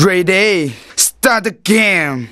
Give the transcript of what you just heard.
Ready, start the game.